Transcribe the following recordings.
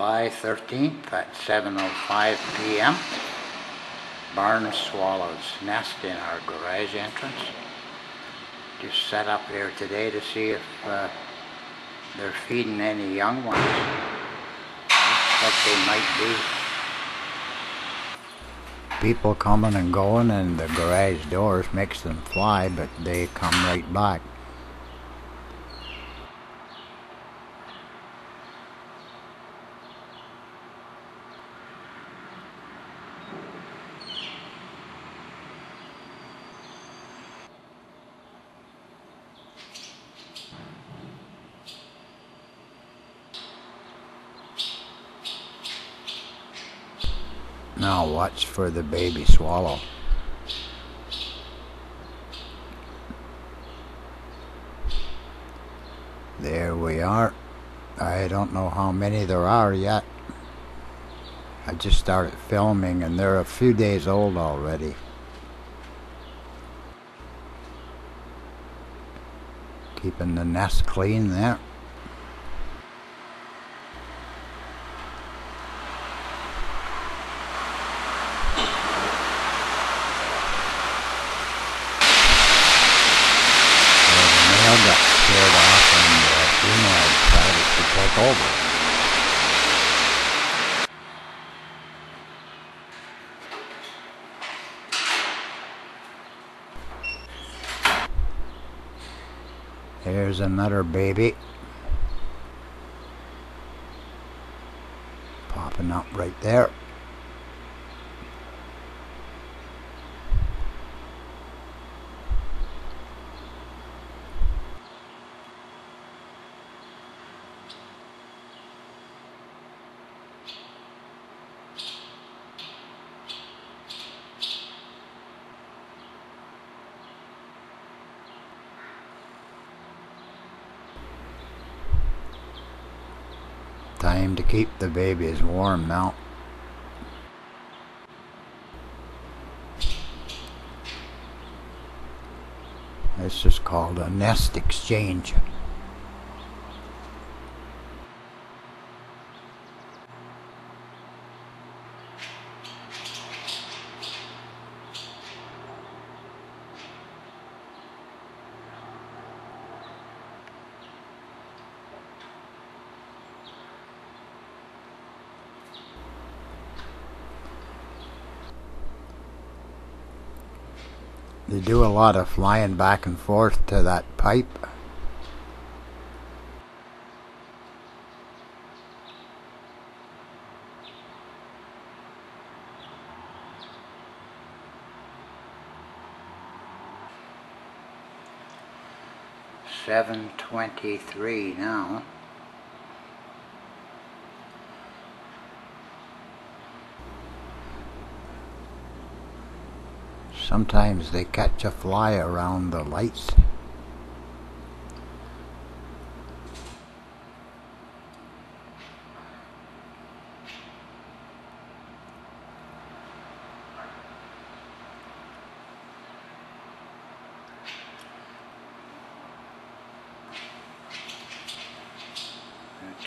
July 13th at 7.05 p.m. Barn swallows nest in our garage entrance. Just set up here today to see if uh, they're feeding any young ones. Like they might be. People coming and going and the garage doors makes them fly, but they come right back. Now watch for the baby swallow. There we are. I don't know how many there are yet. I just started filming and they're a few days old already. Keeping the nest clean there. the male got scared off and the female take over. Here's another baby. Popping up right there. Time to keep the babies warm now. This is called a nest exchange. They do a lot of flying back and forth to that pipe. Seven twenty-three now. Sometimes they catch a fly around the lights.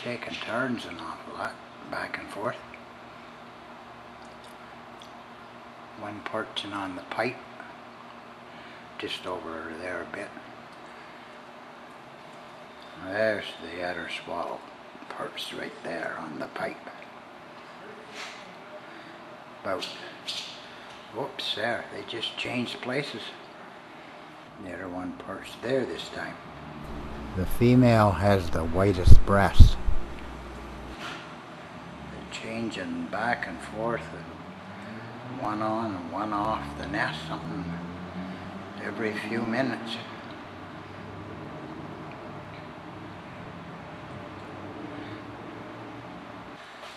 Taking turns an awful lot, back and forth. One perching on the pipe, just over there a bit. There's the other swallow, perched right there on the pipe. About, whoops, there, they just changed places. The other one perched there this time. The female has the whitest breast. They're changing back and forth, one on and one off the nest, something every few minutes.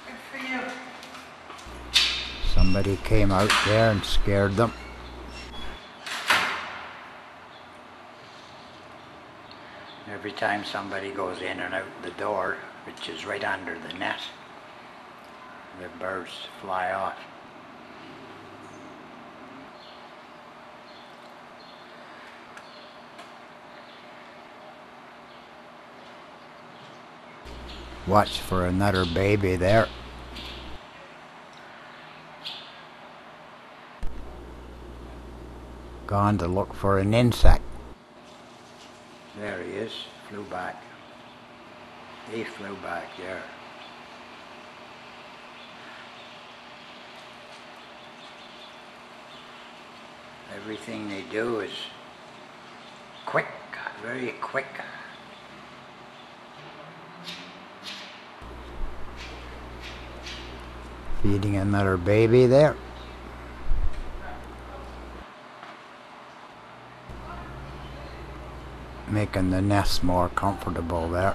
Good for you. Somebody came out there and scared them. Every time somebody goes in and out the door, which is right under the nest, the birds fly off. Watch for another baby there. Gone to look for an insect. There he is, flew back. He flew back there. Everything they do is quick, very quick. Feeding another baby there. Making the nest more comfortable there.